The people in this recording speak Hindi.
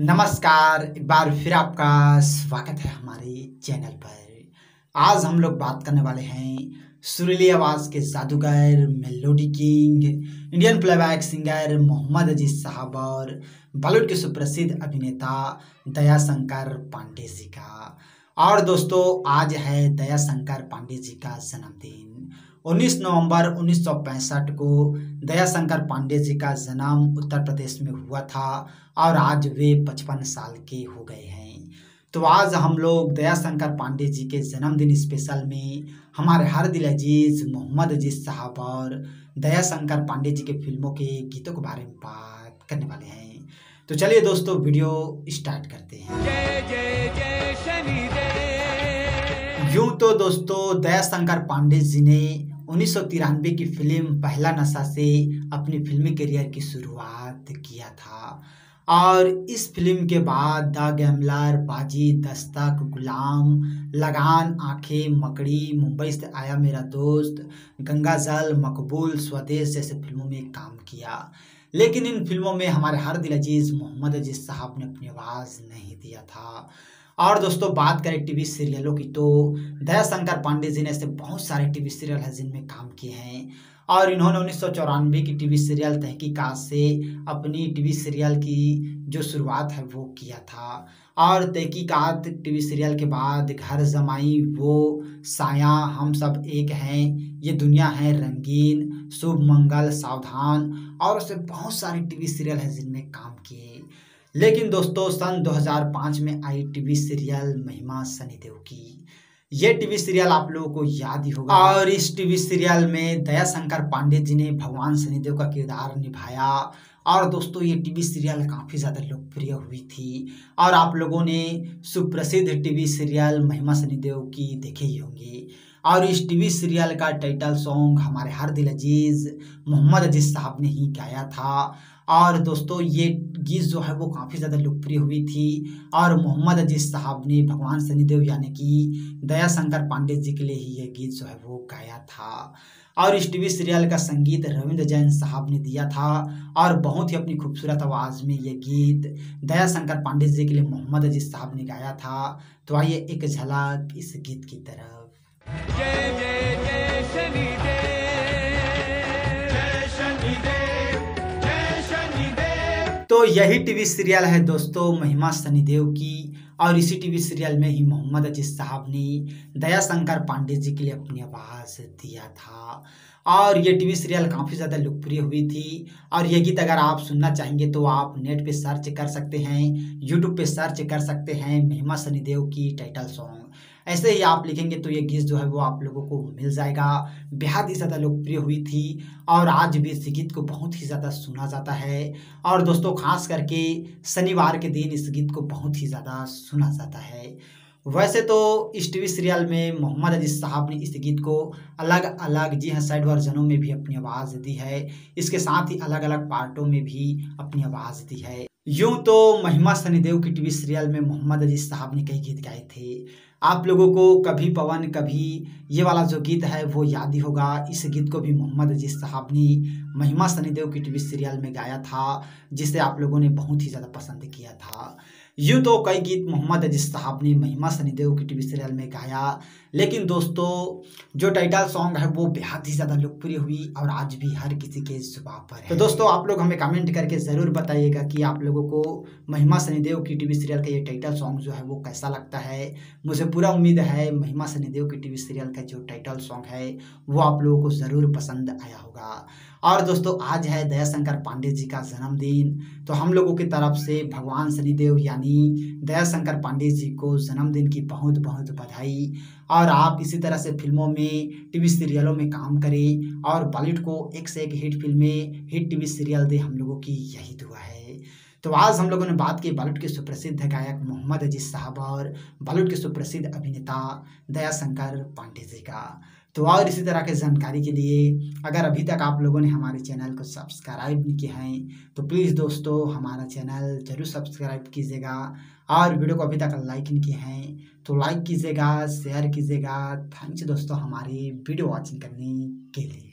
नमस्कार, एक बार फिर आपका स्वागत है हमारे चैनल पर। आज हम लोग बात करने वाले हैं सुरीली आवाज़ के जादूगर, melody king, Indian playback singer Mohammed Aziz साहब और बॉलीवुड के सुप्रसिद्ध अभिनेता दया शंकर पांडे जी का। और दोस्तों, आज है दया शंकर पांडे जी का जन्मदिन। 19 नवंबर 1965 को दयाशंकर पांडे जी का जन्म उत्तर प्रदेश में हुआ था और आज वे 55 साल के हो गए हैं। तो आज हम लोग दयाशंकर पांडे जी के जन्मदिन स्पेशल में हमारे हर दिल अज़ीज़, मोहम्मद अज़ीज़ साहब और दयाशंकर पांडे जी के फ़िल्मों के गीतों के बारे में बात करने वाले हैं। तो चलिए दोस्तों, वीडियो स्टार्ट करते हैं। जय जय जय। शनिदेव यूँ तो दोस्तों दयाशंकर पांडे जी ने उन्नीस सौ तिरानबे की फ़िल्म पहला नशा से अपनी फिल्मी करियर की शुरुआत किया था। और इस फ़िल्म के बाद द गैमलर बाजी, दस्तक, गुलाम, लगान, आँखें, मकड़ी, मुंबई से आया मेरा दोस्त, गंगा जल, मकबूल, स्वदेश जैसे फ़िल्मों में काम किया। लेकिन इन फ़िल्मों में हमारे हर दिल अज़ीज़, मोहम्मद अज़ीज़ साहब ने अपनी आवाज़ नहीं दिया था। और दोस्तों, बात करें टीवी सीरियलों की तो दया शंकर पांडे जी ने ऐसे बहुत सारे टीवी सीरियल हैं जिनमें काम किए हैं। और इन्होंने उन्नीस सौ चौरानवे की टीवी सीरियल तहकीकात से अपनी टीवी सीरियल की जो शुरुआत है वो किया था। और तहकीकात टीवी सीरियल के बाद घर जमाई, वो साया, हम सब एक हैं, ये दुनिया है रंगीन, शुभ मंगल, सावधान और उससे बहुत सारे टीवी सीरियल हैं जिनमें काम किए। लेकिन दोस्तों, सन 2005 में आई टीवी सीरियल महिमा सनीदेव की। ये टीवी सीरियल आप लोगों को याद ही होगा। और इस टीवी सीरियल में दया शंकर पांडे जी ने भगवान शनिदेव का किरदार निभाया। और दोस्तों, ये टीवी सीरियल काफ़ी ज़्यादा लोकप्रिय हुई थी। और आप लोगों ने सुप्रसिद्ध टीवी सीरियल महिमा शनिदेव की देखे ही होंगी। और इस टीवी सीरियल का टाइटल सॉन्ग हमारे हर दिल अज़ीज़ मोहम्मद अज़ीज़ साहब ने ही गाया था। और दोस्तों, ये गीत जो है वो काफ़ी ज़्यादा लोकप्रिय हुई थी। और मोहम्मद अज़ीज़ साहब ने भगवान शनिदेव यानी कि दया शंकर पांडे जी के लिए ही ये गीत जो है वो गाया था। और इस टीवी सीरियल का संगीत रविंद्र जैन साहब ने दिया था और बहुत ही अपनी खूबसूरत आवाज़ में ये गीत दया शंकर पांडे जी के लिए मोहम्मद अज़ीज़ साहब ने गाया था। तो आइए एक झलक इस गीत की तरफ़। जय जय यही टीवी सीरियल है दोस्तों, महिमा शनिदेव की और इसी टीवी सीरियल में ही मोहम्मद अज़ीज़ साहब ने दया शंकर पांडे जी के लिए अपनी आवाज़ दिया था। और ये टीवी सीरियल काफ़ी ज़्यादा लोकप्रिय हुई थी। और ये गीत अगर आप सुनना चाहेंगे तो आप नेट पे सर्च कर सकते हैं, यूट्यूब पे सर्च कर सकते हैं महिमा शनिदेव की टाइटल सॉन्ग ऐसे ही आप लिखेंगे तो ये गीत जो है वो आप लोगों को मिल जाएगा। बेहद ही ज़्यादा लोकप्रिय हुई थी और आज भी इस गीत को बहुत ही ज़्यादा सुना जाता है। और दोस्तों, खास करके शनिवार के दिन इस गीत को बहुत ही ज़्यादा सुना जाता है। वैसे तो इस टीवी सीरियल में मोहम्मद अज़ीज़ साहब ने इस गीत को अलग अलग जी हाँ साइड वर्जनों में भी अपनी आवाज़ दी है। इसके साथ ही अलग अलग पार्टों में भी अपनी आवाज़ दी है। यूँ तो महिमा शनिदेव की टीवी सीरियल में मोहम्मद अज़ीज़ साहब ने कई गीत गाए थे। आप लोगों को कभी पवन, कभी ये वाला जो गीत है, वो याद ही होगा। इस गीत को भी मोहम्मद अज़ीज़ साहब ने महिमा सनीदेव की टीवी सीरियल में गाया था, जिसे आप लोगों ने बहुत ही ज़्यादा पसंद किया था। यूँ तो कई गीत मोहम्मद अज़ीज़ साहब ने महिमा सनीदेव की टीवी सीरियल में गाया। लेकिन दोस्तों, जो टाइटल सॉन्ग है, वो बेहद ही ज़्यादा लोकप्रिय हुई और आज भी हर किसी के ज़ुबान पर है। तो दोस्तों, आप लोग हमें कमेंट करके ज़रूर बताइएगा कि आप लोगों को महिमा सनीदेव की टीवी सीरियल का ये टाइटल सॉन्ग जो है, वो कैसा लगता है। मुझे पूरा उम्मीद है, महिमा सनीदेव की टीवी सीरियल का जो टाइटल सॉन्ग है, वो आप लोगों को ज़रूर पसंद आया होगा। और दोस्तों, आज है दयाशंकर पांडे जी का जन्मदिन तो हम लोगों की तरफ़ से भगवान शनिदेव यानी दयाशंकर पांडे जी को जन्मदिन की बहुत बहुत बधाई। और आप इसी तरह से फ़िल्मों में, टीवी सीरियलों में काम करें और बॉलीवुड को एक से एक हिट फ़िल्में, हिट टीवी सीरियल दे हम लोगों की यही दुआ है। तो आज हम लोगों ने बात की बॉलीवुड के सुप्रसिद्ध गायक मोहम्मद अज़ीज़ साहब और बॉलीवुड के सुप्रसिद्ध अभिनेता दयाशंकर पांडे जी का। तो और इसी तरह के जानकारी के लिए अगर अभी तक आप लोगों ने हमारे चैनल को सब्सक्राइब नहीं किया है तो प्लीज़ दोस्तों हमारा चैनल ज़रूर सब्सक्राइब कीजिएगा और वीडियो को अभी तक लाइक नहीं किए हैं तो लाइक कीजिएगा, शेयर कीजिएगा। थैंक्स दोस्तों हमारी वीडियो वॉचिंग करने के लिए।